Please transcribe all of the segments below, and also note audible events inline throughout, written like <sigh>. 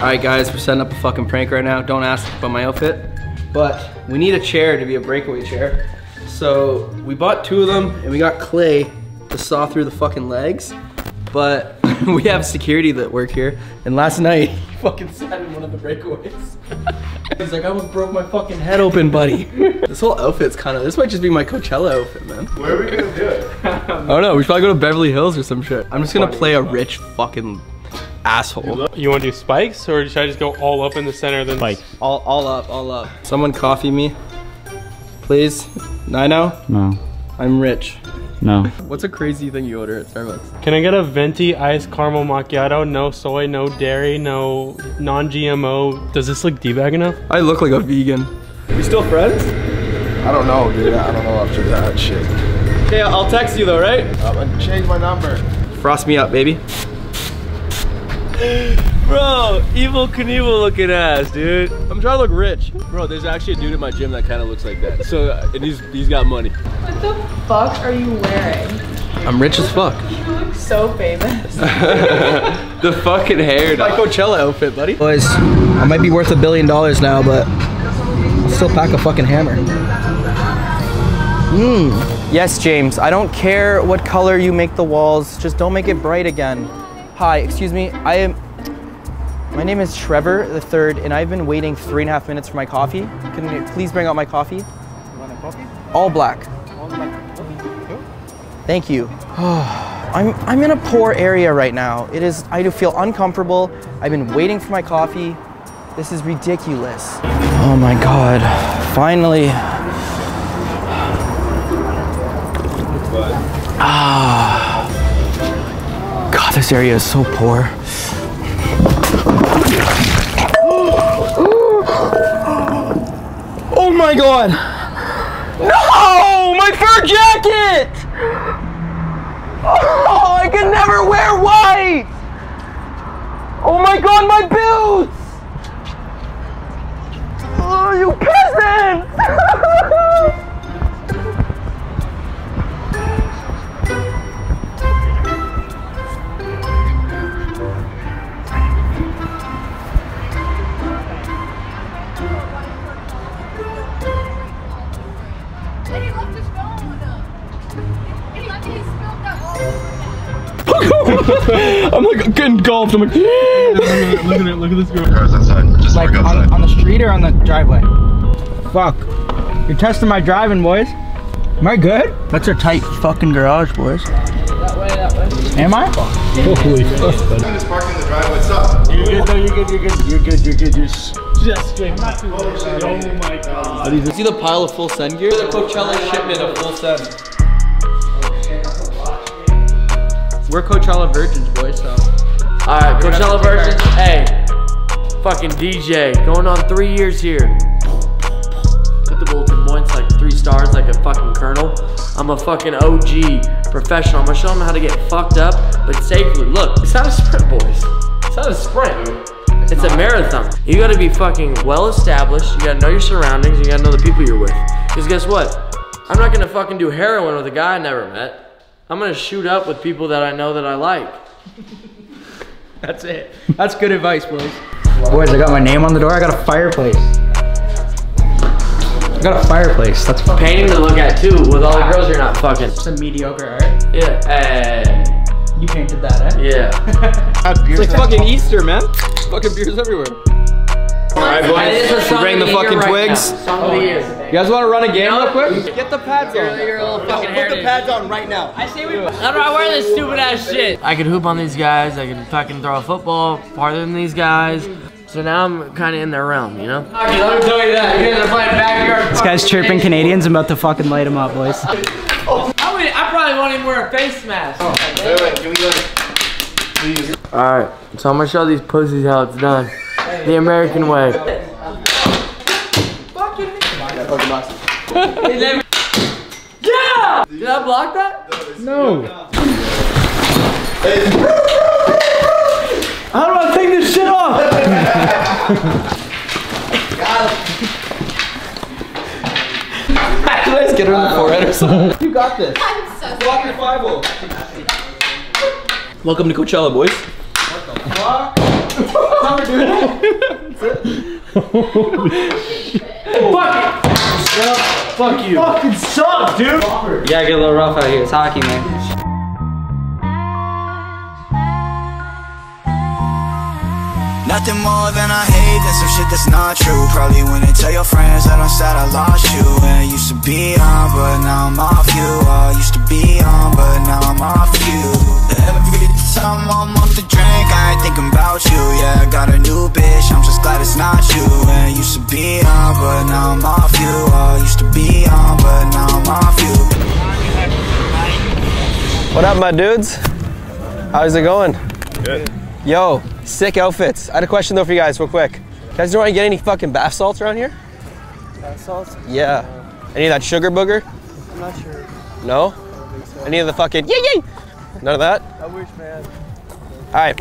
Alright guys, we're setting up a fucking prank right now. Don't ask about my outfit. But we need a chair to be a breakaway chair. So we bought two of them and we got clay to saw through the fucking legs. But <laughs> we have security that work here. And last night, <laughs> he fucking sat in one of the breakaways. <laughs> He's like, I almost broke my fucking head open, buddy. this whole outfit's kind of, this might just be my Coachella outfit, man. Where are we gonna do it? I don't know, we should probably go to Beverly Hills or some shit. I'm just gonna play a rich fucking asshole. You want to do spikes, or should I just go all up in the center? Then Spike. All, all up, all up. Someone coffee me, please. Nino, No. I'm rich. No. What's a crazy thing you order at Starbucks? Can I get a venti iced caramel macchiato? No soy, no dairy, no non-GMO. Does this look d-bag enough? I look like a vegan. We still friends? I don't know, dude. I don't know after that shit. Okay, I'll text you though, right? I'm gonna change my number. Frost me up, baby. <laughs> Bro, Evel Knievel looking ass, dude. I'm trying to look rich. Bro, there's actually a dude in my gym that kind of looks like that. So, uh, and he's he's got money. What the fuck are you wearing? I'm rich as fuck. You look so famous. <laughs> <laughs> The fucking hair, My dog. Coachella outfit, buddy. Boys, I might be worth a billion dollars now, but I'll still pack a fucking hammer. Mmm. Yes, James, I don't care what color you make the walls, just don't make it bright again. Hi, excuse me, I am, my name is Trevor the third, and I've been waiting three and a half minutes for my coffee. Can you please bring out my coffee? One coffee. All black. All black. Thank you. <sighs> I'm, I'm in a poor area right now. It is, I do feel uncomfortable. I've been waiting for my coffee. This is ridiculous. Oh my God, finally. <sighs> Ah. God, this area is so poor. Oh my God. No, my fur jacket! Oh, I can never wear white! Oh my god, my boots! Oh, you I'm like getting golfed. I'm like, look at it. Look at this girl. Cars outside. Just Like on, on the street or on the driveway? Fuck. You're testing my driving, boys. Am I good? That's a tight fucking garage, boys. That way, that way. Am I? holy fuck. Just park in the driveway. What's up? You're good though, you're good, you're good, you're good, you're good, you're s- Just straight. Oh, oh my god. See the pile of full send gear? The Coachella shipment of full send. We're Coachella virgins, boys, so. Alright, Coachella Virgins. Hey, fucking DJ. Going on three years here. Put the bulletin points like three stars, like a fucking colonel. I'm a fucking OG professional. I'm gonna show them how to get fucked up, but safely. Look, it's not a sprint, boys. It's not a sprint. It's a marathon. You gotta be fucking well established. You gotta know your surroundings. You gotta know the people you're with. Because guess what? I'm not gonna fucking do heroin with a guy I never met. I'm gonna shoot up with people that I know that I like. That's it. That's good advice, boys. Boys, I got my name on the door. I got a fireplace. I got a fireplace. That's fucking Painting to look at too, with all the girls you're not fucking. some mediocre art. Yeah, hey, You painted that, eh? yeah. <laughs> It's like fucking Easter, man. Fucking beers everywhere. Alright, boys. You bring the fucking twigs. You guys want to run a game real quick? Get the pads on. You're a little fucking Put the pads on right now. I say we. How do I wear this stupid ass shit? I could hoop on these guys. I could fucking throw a football farther than these guys. So now I'm kind of in their realm, you know? Okay, let me tell you that. You guys are playing backyard. This guy's chirping Canadians. I'm about to fucking light him up, boys. I, would, I probably won't even wear a face mask. Oh, wait, wait, can we like, please? Alright, so I'm gonna show these pussies how it's done. The American way. yeah! Did I block that? No. How do I take this shit off? Let's get her in the forehead or something. You got this. I'm so Block your five Welcome to Coachella, boys. Fuck it. Fuck you. Fucking suck, dude. Gotta get a little rough out here. It's hockey, man. Nothing more than I hate than some shit that's not true Probably wouldn't tell your friends that I'm sad I lost you And I used to be on, but now I'm off you I used to be on, but now I'm off you Every thinking about you Yeah, I got a new bitch, I'm just glad it's not you And I used to be on, but now I'm off you I used to be on, but now I'm off you What up, my dudes? How's it going? Good. Yo, sick outfits. I had a question though for you guys, real quick. You guys don't want to get any fucking bath salts around here? Bath salts? Yeah. Any of that sugar booger? I'm not sure. No? Any of the fucking yay yay? None of that? I wish, man. All right,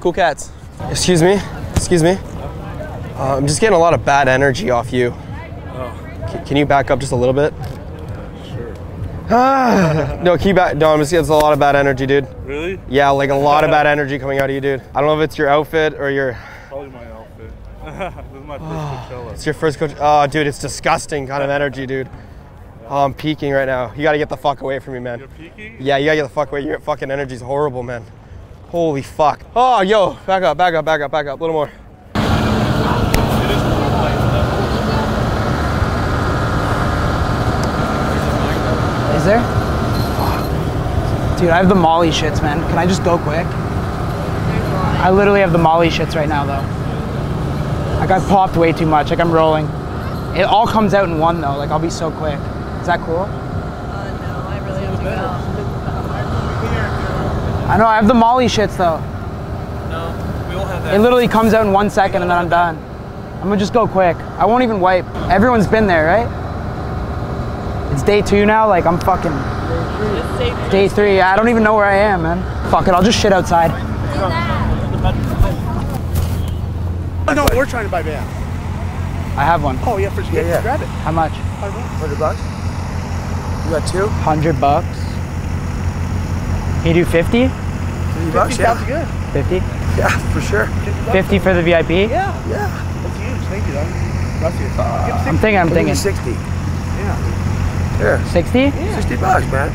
cool cats. Excuse me, excuse me. Uh, I'm just getting a lot of bad energy off you. C- can you back up just a little bit? Sure. Ah, no, keep back. No, I'm just getting a lot of bad energy, dude. Really? Yeah, like a lot of bad <laughs> energy coming out of you, dude. I don't know if it's your outfit or your. Probably my outfit. <laughs> this is my first Coachella. It's your first coach. Oh, dude, it's disgusting kind of energy, dude. Oh, I'm peaking right now. You gotta get the fuck away from me, man. You're peaking? Yeah, you gotta get the fuck away. Your fucking energy's horrible, man. Holy fuck. Oh, yo, back up, back up, back up, back up. A little more. Is there? Dude, I have the Molly shits, man. Can I just go quick? I literally have the Molly shits right now, though. Like, I popped way too much. Like, I'm rolling. It all comes out in one, though. Like, I'll be so quick. Is that cool? I know, I have the Molly shits, though. No, we won't have that. It literally comes out in one second, and then I'm done. I'm gonna just go quick. I won't even wipe. Everyone's been there, right? It's day two now. Like, I'm fucking. Day three. I don't even know where I am, man. Fuck it. I'll just shit outside. Oh, no, we're trying to buy van. I have one. Oh, yeah, for sure. Yeah, yeah. Grab it. How much? 100 bucks? You got two? Hundred bucks. Can you do 50? 50 bucks, yeah. Sounds good. 50? Yeah, for sure. 50 for the VIP? Yeah. Yeah. That's huge. Thank you, though. Bless you. Uh, I'm thinking, I'm thinking. 60. Yeah. Here. 60? Yeah. 60 bucks, man.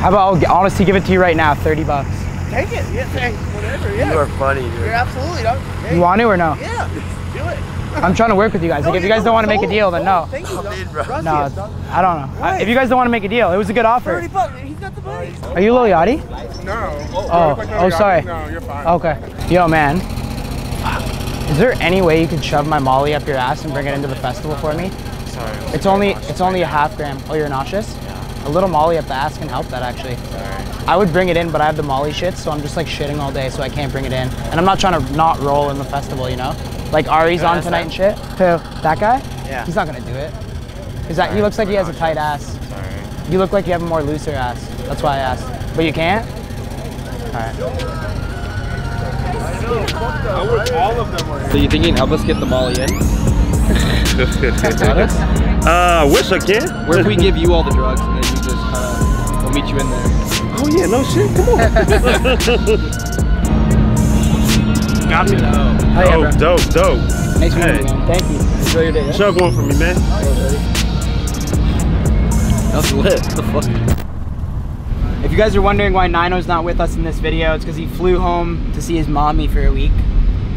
How about I'll honestly give it to you right now, 30 bucks. Take it. Yeah, thanks. Whatever. Yeah. You are funny, dude. You're absolutely, dog. Hey, You want to or no? Yeah. Do it. I'm trying to work with you guys. Like, if you guys don't want to make a deal, then no. Oh, thank you, dog. No, I don't know. I- If you guys don't want to make a deal, it was a good offer. 30 bucks. He's got the money. Are you Lil Yachty? No. Oh, oh, oh sorry. No, you're fine. Okay. Yo, man. Is there any way you could shove my Molly up your ass and bring it into the festival for me? Sorry. It's only it's only a half gram. Oh, you're nauseous? Yeah. A little Molly up the ass can help that actually. I would bring it in, but I have the Molly shit, so I'm just like shitting all day, so I can't bring it in. And I'm not trying to not roll in the festival, you know? Like Ari's on tonight and shit. Who? That guy? Yeah. He's not gonna do it. Is that he looks like he has a tight ass. Sorry. You look like you have a more looser ass. That's why I asked. But you can't? Alright. All of them So you think you can help us get the molly in? <laughs> Uh, I wish I can. Where if we give you all the drugs and then you just kind of, we'll meet you in there. Oh yeah, no shit. Come on. <laughs> Got me. Oh, yeah, bro. dope, dope, dope. Nice meeting Hey. you, man. Thank you. Enjoy your day. yeah? Chug one for me, man. That's lit. What the fuck? If you guys are wondering why Nino's not with us in this video, it's because he flew home to see his mommy for a week.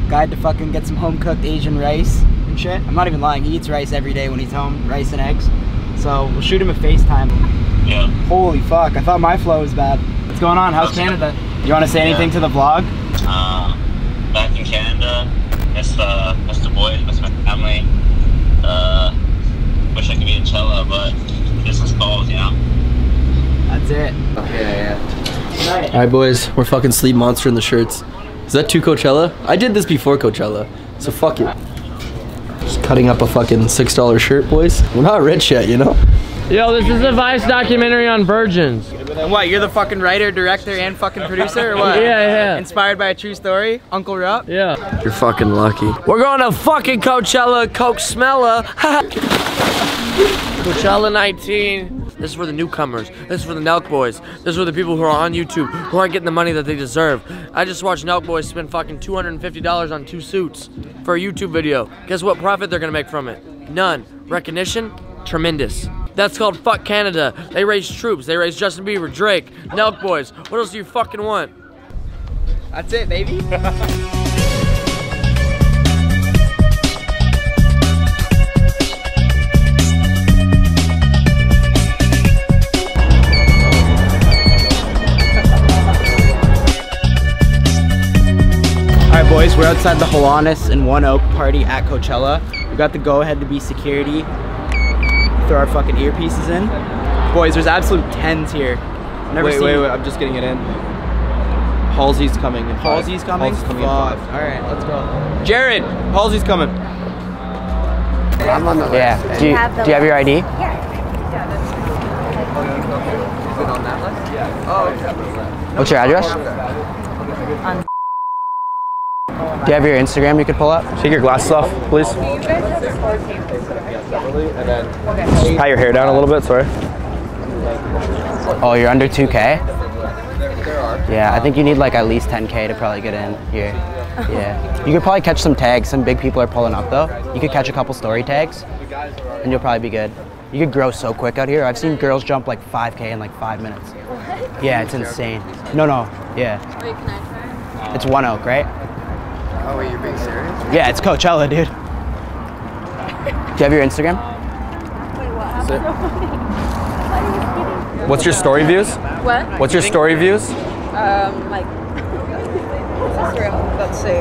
Guy had to fucking get some home cooked Asian rice and shit. I'm not even lying. He eats rice every day when he's home, rice and eggs. So we'll shoot him a FaceTime. Yeah. Holy fuck, I thought my flow was bad. What's going on? How's Canada? You want to say anything to the vlog? Uh, back in Canada, miss uh, miss the boys, miss my family. Uh, wish I could be in Chella, but business calls, you know. That's it. Yeah, yeah. All right, boys, we're fucking sleep monster in the shirts. Is that two Coachella? I did this before Coachella, so fuck it. Just cutting up a fucking six dollar shirt, boys. We're not rich yet, you know. Yo, this is a Vice documentary on virgins. And what, you're the fucking writer, director, and fucking producer, or what? Yeah, yeah. Inspired by a true story? Uncle Rupp? Yeah. You're fucking lucky. We're going to fucking Coachella, Coke Smella. <laughs> Coachella 19. This is for the newcomers. This is for the Nelk boys. This is for the people who are on YouTube who aren't getting the money that they deserve. I just watched Nelk boys spend fucking $250 on two suits for a YouTube video. Guess what profit they're gonna make from it? None. Recognition? Tremendous. That's called fuck Canada. They raise troops. They raise Justin Bieber, Drake, Nelk boys. What else do you fucking want? That's it, baby. All right, boys, we're outside the Holonis and One Oak party at Coachella. We got the go-ahead to be security. Throw our fucking earpieces in. Boys, there's absolute tens here. Never wait, seen wait, wait. I'm just getting it in. Halsey's coming. in five. Halsey's coming? Halsey's coming in five. All right, let's go. Jared, Halsey's coming. I'm on the list. Yeah. Do you, do you have your ID? Yeah. What's your address? Do you have your Instagram you could pull up? Take your glasses off, please. Pat your hair down a little bit, sorry. Oh, you're under 2K? Yeah, I think you need like at least 10K to probably get in here. Yeah. You could probably catch some tags. Some big people are pulling up though. You could catch a couple story tags and you'll probably be good. You could grow so quick out here. I've seen girls jump like 5K in like five minutes. Yeah, it's insane. No, no, yeah. Wait, can I try? It's One Oak, right? Oh, wait, you're being serious? Yeah, it's Coachella, dude. Do you have your Instagram? What's your story views? What? What's your story views? Um, like. Instagram, let's see.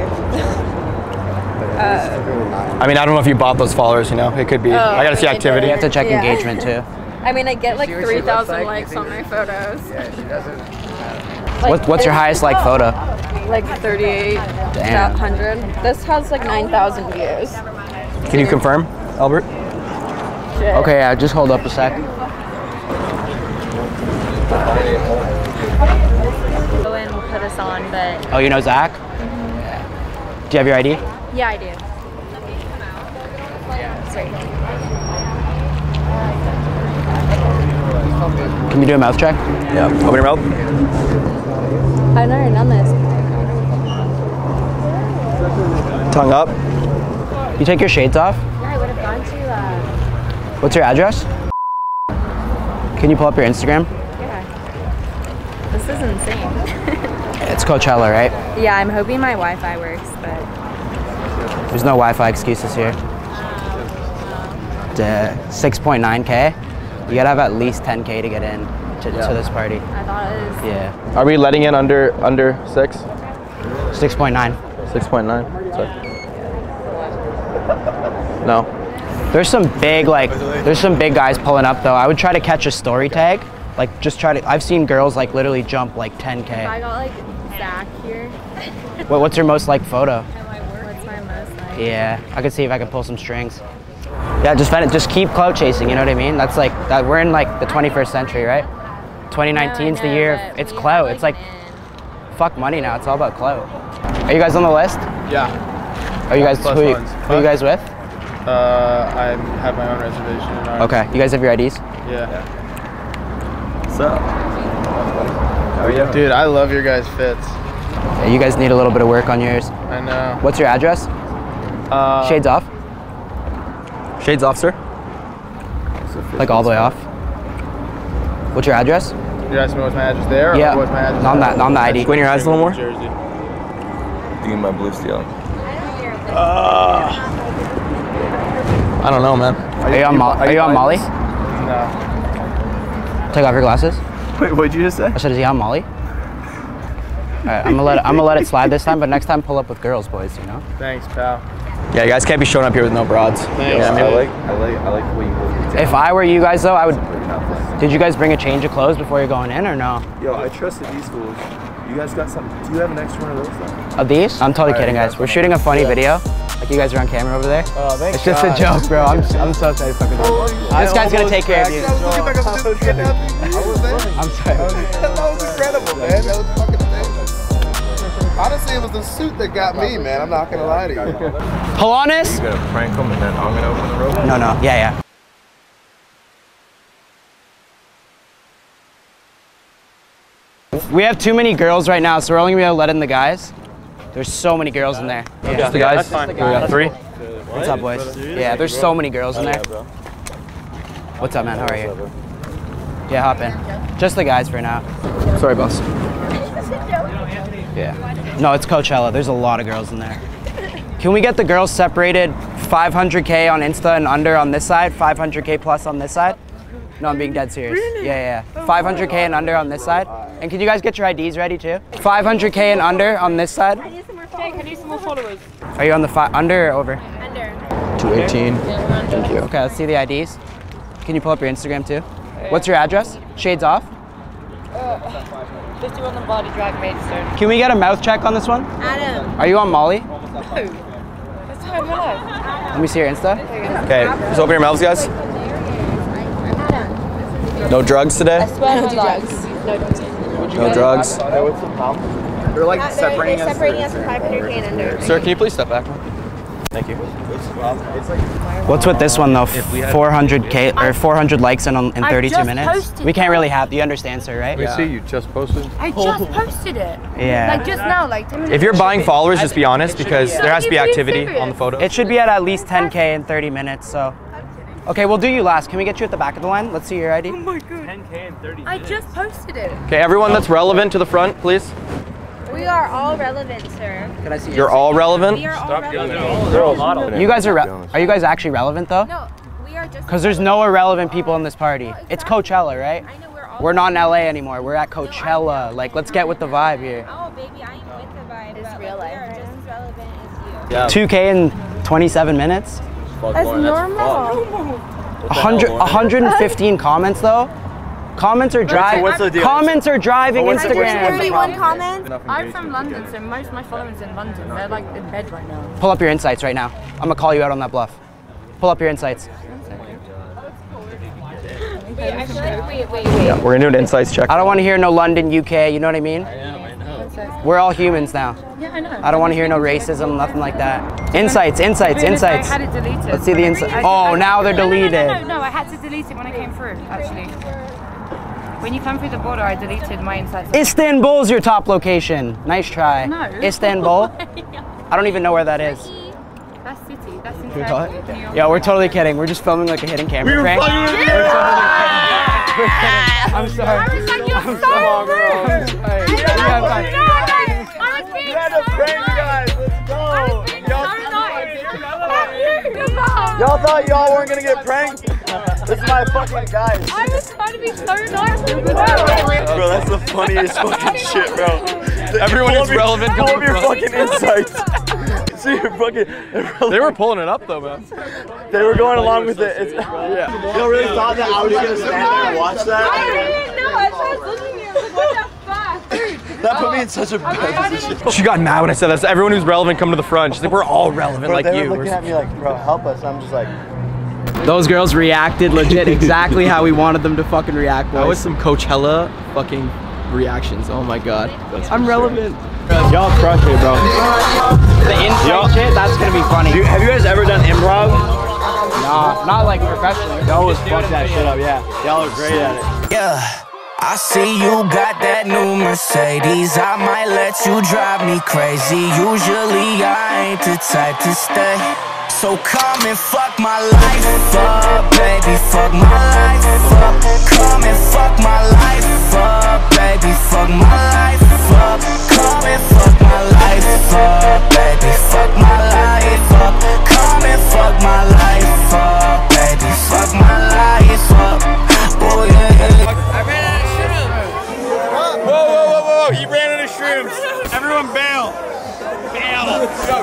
Uh, I mean, I don't know if you bought those followers, you know? It could be. Oh, I gotta see activity. You have to check Yeah. engagement, too. I mean, I get like See what she looks 3,000 like? likes on my photos. Yeah, she doesn't. What, what's your highest like photo? Like 3,800. This has like 9,000 views. Can you confirm, Albert? Shit. Okay, yeah, just hold up a sec. Go in, will put us on, but Oh, you know Zach? Mm-hmm. Do you have your ID? yeah, I do. Sorry. Can you do a mouth check? Yeah. Open your mouth. I've never done this. Tongue up. You take your shades off? Yeah, I would have gone to, uh, What's your address? Can you pull up your Instagram? yeah. This is insane. <laughs> It's Coachella, right? yeah, I'm hoping my Wi-Fi works, but There's no Wi-Fi excuses here. The 6.9k. You gotta have at least 10k to get in to, to this party. I thought it was. Yeah. Are we letting in under under six? 6.9. 6.9. Sorry. No. There's some big like there's some big guys pulling up though. I would try to catch a story tag. Like just try to I've seen girls like literally jump like If 10k. I got like Zach here, <laughs> What, what's your most like photo? what's my most like? Yeah, I could see if I can pull some strings. Yeah, just find it, just keep clout chasing. You know what I mean? That's like that. We're in like the 21st century, right? 2019 is the year. but It's we have, clout. like, It's like fuck money now. It's all about clout. Are you guys on the list? Yeah. Are you guys Plus who, you- ones. who you guys with? Uh, I have my own reservation. In ours. Okay, you guys have your IDs. Yeah. What's up? How are you? Dude, I love your guys' fits. Yeah, you guys need a little bit of work on yours. I know. What's your address? Uh, Shades off. Shades off, sir. Like all the way off. What's your address? You're asking me what's my address there? Yeah. Or what's my address? On that, on the ID. Squint your eyes a little more. Jersey. Give me my blue steel. I don't know, man. Are you on, Mo- are you on Molly? No. Take off your glasses. Wait, what'd you just say? I said, is he on Molly? All right, I'm gonna let it, I'm gonna let it slide this time, but next time pull up with girls, boys. You know. Thanks, pal. Yeah, you guys can't be showing up here with no broads. Thanks. Yeah, I like, I like, I like the way you hold your If I were you guys though, I would. Did you guys bring a change of clothes before you're going in or no? Yo, I trusted these fools. You guys got some? Do you have an extra one of those? Though? Of these? I'm totally Alright, kidding, guys. We're shooting a funny Yeah. video. Like you guys are on camera over there. Oh, thank It's just God. a joke, bro. I'm, I'm so sorry, fucking. Uh, this guy's gonna take care of you. <laughs> I'm sorry. That was incredible, man. That was fucking amazing. Honestly, it was the suit that got me, man. I'm not gonna lie to you. Holonis? You gotta prank him and then I'm gonna open the rope. No, no. Yeah, yeah. We have too many girls right now, so we're only gonna be able to let in the guys. There's so many girls in there. Yeah. Just the guys? That's fine. We got three? What's up, boys? Yeah, there's so many girls in there. What's up, man? How are you? Yeah, hop in. Just the guys for now. Sorry, boss. Yeah. No, it's Coachella. There's a lot of girls in there. Can we get the girls separated 500K on Insta and under on this side, 500K plus on this side? No, I'm being dead serious. Yeah, yeah. 500K and under on this side. And can you guys get your IDs ready too? 500K and under on this side. Jake, I need some more followers. Are you on the fi- under or over? Under. 218. Thank you. Okay, let's see the IDs. Can you pull up your Instagram too? What's your address? Shades off. Uh, 51 on Body Drive, Maidstone. Can we get a mouth check on this one? Adam. Are you on Molly? No. <laughs> That's how I'm. Let me see your Insta. Okay, just open your mouths, guys. No drugs today? No drugs. No drugs. No drugs. They're like separating us. separating us from 500k and under. Sir, can you please step back? Thank you. What's with this one though? 400k or 400 likes in, in 32 just minutes. posted We can't really have. You understand, sir, right? We see you just posted. I just posted it. Yeah. Like just now, like 10 minutes If you're buying followers, just be honest because there has to be Are you being activity on the photo. It should be at at least 10k in 30 minutes. So. Okay, we'll do you last. Can we get you at the back of the line? Let's see your ID. Oh my god. 10k and 30 I just posted it. Okay, everyone that's relevant to the front, please. We are all relevant, sir. Can I see You're all relevant? We are all relevant. You guys are. Re- are you guys actually relevant though? No, we are just. Because there's no irrelevant people in this party. It's Coachella, right? I know we're all. We're not in LA anymore. We're at Coachella. Like, let's get with the vibe here. Oh, baby, I am with the vibe. It's real life. We are just as relevant as you. Yeah. 2K in 27 minutes. That's normal. 100, 115 comments though. Comments are driving. what's the deal? Comments are driving what's what's the- Instagram. what's the problem? comments. I'm from London, so most of my followers in London. They're like in bed right now. Pull up your insights right now. I'm gonna call you out on that bluff. Pull up your insights. Wait, actually, wait, wait, wait. Yeah, we're gonna do an insights check. I don't want to hear no London, UK. You know what I mean? We're all humans now. Yeah, I know. I don't want to hear no racism, nothing like that. Insights, insights, Really, insights. I had it deleted. Let's see the insights. Oh, now they're no, no, no, deleted. No, no, no, I had to delete it when I came through, actually. When you come through the border, I deleted my insights. Istanbul's your top location. Nice try. No. <laughs> Istanbul. I don't even know where that is. That's city. That's in Can Turkey. it? New York. Yeah, we're totally kidding. We're just filming like a hidden camera were prank. Fucking with you. We're totally kidding. We're kidding. I'm sorry. I was like, you're I'm so sorry. rude. I'm sorry. I, Yeah, I'm fine. I was being so prank you guys. Let's go. Y'all Y'all thought y'all weren't gonna get pranked? This is my fucking guys. I was trying to be so nice to you. Bro, that's the funniest fucking shit, bro. <laughs> Everyone Pull is up your- relevant Pull to up the your front. fucking insights. <laughs> See your oh fucking. They were pulling it up though, man. They were going along with it. It's, yeah. Y'all really thought that I was gonna stand there and watch that? I didn't know. I was looking at you. Like, what the fuck? That put me in such a oh, bad position. She got mad when I said that. So everyone who's relevant come to the front. She's like, we're all relevant Bro, like they you. were looking at me like, bro, help us. I'm just like, Those girls reacted legit <laughs> exactly how we wanted them to fucking react. That was some Coachella fucking reactions. Oh my god. I'm relevant. Y'all crush it, bro. The insight shit, that's gonna be funny. have you guys ever done improv? Nah, not like professionally. Y'all was fuck that shit up, yeah. Y'all are great at it. Yeah. I see you got that new Mercedes. I might let you drive me crazy. Usually I ain't the type to stay. So come and fuck my life up, baby. Fuck my life up. Come and fuck my life up, baby. Fuck my life up. Come and fuck my life up, baby. Fuck my life up. Come and fuck my life up, baby. Fuck my life up. Oh yeah, yeah. Whoa, whoa, whoa, whoa, he ran into shrooms. Everyone bail. Bail. <laughs> Go.